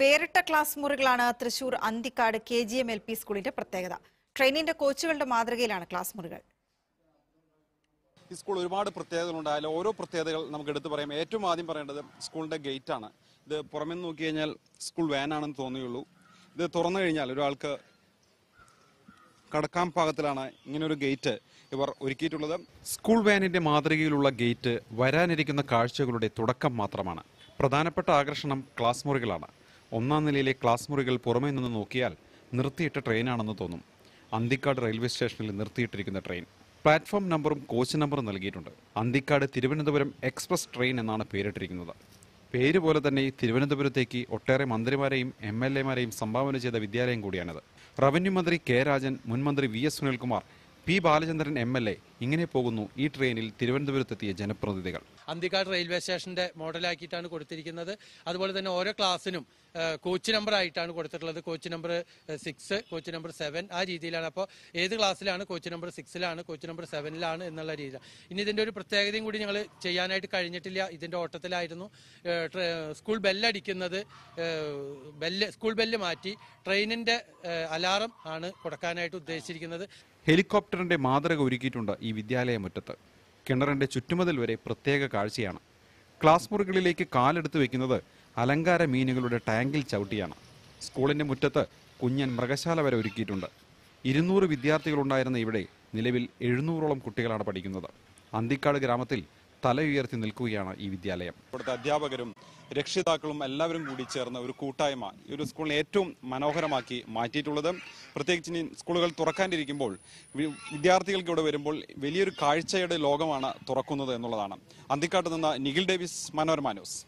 വേറിട്ട class മുറികളാണ് Thrissur Anthikkad K G M L P സ്കൂളിന്റെ പ്രത്യേകത. ട്രെയിനിന്റെ കോച്ചുകളുടെ മാതൃകയിലാണ് ക്ലാസ് മുറികൾ. ഈ സ്കൂൾ ഒരുപാട് പ്രത്യേകതകളുണ്ട്. അതിൽ ഓരോ പ്രത്യേകതകൾ നമുക്ക് എടുത്തു പറയാം. ഏറ്റവും ആദ്യം പറയേണ്ടത് സ്കൂളിന്റെ ഗേറ്റ് ആണ് ഇത് പുറമെ നിന്ന് നോക്കി കഴിഞ്ഞാൽ സ്കൂൾ വാനാണെന്ന് തോന്നിയുള്ളൂ ഇത് തുറന്നു കഴിഞ്ഞാൽ ഒരാൾക്ക് കടക്കാൻ പാകത്തിലാണ് ഇങ്ങനെ ഒരു ഗേറ്റ് ഇവർ ഒരുക്കിയിട്ടുള്ളത്. സ്കൂൾ വാനിന്റെ മാതൃകയിലുള്ള ഗേറ്റ് വരാനിരിക്കുന്ന കാഴ്ചകളുടെ തുടക്കം മാത്രമാണ്. പ്രധാനപ്പെട്ട ആകർഷണം ക്ലാസ് മുറികളാണ്. ഒന്നാം നിലയിലെ ക്ലാസ് മുറികൾ പുറമേ നിന്ന് നോക്കിയാൽ നിർത്തിയിട്ട ട്രെയിനാണെന്ന് തോന്നും. അന്തിക്കാട് റെയിൽവേ സ്റ്റേഷനിൽ നിർത്തിയിട്ടിരിക്കുന്ന ട്രെയിൻ. പ്ലാറ്റ്ഫോം നമ്പറും കോച്ച് നമ്പറും നൽകിയിട്ടുണ്ട്. അന്തിക്കാട് തിരുവനന്തപുരം എക്സ്പ്രസ് ട്രെയിൻ എന്നാണ് പേരിട്ടിരിക്കുന്നത്. പേര് പോലെ തന്നെ തിരുവനന്തപുരത്തേക്ക് ഒട്ടേറെ മന്ത്രിമാരെയും എം എൽ എമാരെയും സംഭാവന ചെയ്ത വിദ്യാലയം കൂടിയാണിത്. റവന്യൂ മന്ത്രി കെ രാജൻ മുൻമന്ത്രി V S Sunilkumar P Balachandran M L A ഇങ്ങനെ പോകുന്നു ഈ ട്രെയിനിൽ തിരുവനന്തപുരത്തെത്തിയ ജനപ്രതിനിധികൾ. അന്തിക്കാട് റെയിൽവേ സ്റ്റേഷന്റെ മോഡലാക്കിയിട്ടാണ് കൊടുത്തിരിക്കുന്നത്. അതുപോലെ തന്നെ ഓരോ ക്ലാസ്സിനും കോച്ച് നമ്പർ ആയിട്ടാണ് കൊടുത്തിട്ടുള്ളത്. Coach number six coach number seven ആ രീതിയിലാണ്. അപ്പോൾ ഏത് ക്ലാസ്സിലാണ് കോച്ച് നമ്പർ സിക്സിലാണ് കോച്ച് നമ്പർ സെവനിലാണ് എന്നുള്ള രീതിയിലാണ് ഇനി ഇതിന്റെ ഒരു പ്രത്യേകതയും കൂടി ഞങ്ങൾ ചെയ്യാനായിട്ട് കഴിഞ്ഞിട്ടില്ല. ഇതിന്റെ ഓട്ടത്തിലായിരുന്നു. സ്കൂൾ ബെല്ലടിക്കുന്നത് ബെല്ല് സ്കൂൾ ബെല്ല് മാറ്റി ട്രെയിനിന്റെ അലാറം ആണ് കൊടുക്കാനായിട്ട് ഉദ്ദേശിച്ചിരിക്കുന്നത്. ഹെലികോപ്റ്ററിന്റെ മാതൃക ഒരുക്കിയിട്ടുണ്ട് ഈ വിദ്യാലയ മുറ്റത്ത്. കിണറിന്റെ ചുറ്റുമതിൽ വരെ പ്രത്യേക കാഴ്ചയാണ്. ക്ലാസ് മുറികളിലേക്ക് കാലെടുത്ത് വെക്കുന്നത് അലങ്കാര മീനുകളുടെ ടാങ്കിൽ ചവിട്ടിയാണ്. സ്കൂളിന്റെ മുറ്റത്ത് കുഞ്ഞൻ മൃഗശാല വരെ ഒരുക്കിയിട്ടുണ്ട്. ഇരുന്നൂറ് വിദ്യാർത്ഥികളുണ്ടായിരുന്ന ഇവിടെ നിലവിൽ എഴുന്നൂറോളം കുട്ടികളാണ് പഠിക്കുന്നത്. അന്തിക്കാട് ഗ്രാമത്തിൽ തല ഉയർത്തി നിൽക്കുകയാണ് ഈ വിദ്യാലയം. ഇവിടുത്തെ അധ്യാപകരും രക്ഷിതാക്കളും എല്ലാവരും കൂടി ചേർന്ന ഒരു കൂട്ടായ്മ ഈ ഒരു സ്കൂളിനെ ഏറ്റവും മനോഹരമാക്കി മാറ്റിയിട്ടുള്ളത്. പ്രത്യേകിച്ച് ഇനി സ്കൂളുകൾ തുറക്കാണ്ടിരിക്കുമ്പോൾ വിദ്യാർത്ഥികൾക്ക് ഇവിടെ വരുമ്പോൾ വലിയൊരു കാഴ്ചയുടെ ലോകമാണ് തുറക്കുന്നത് എന്നുള്ളതാണ്. അന്തിക്കാട്ട് നിന്ന് നിഖിൽ ഡേവിസ് മനോരമ ന്യൂസ്.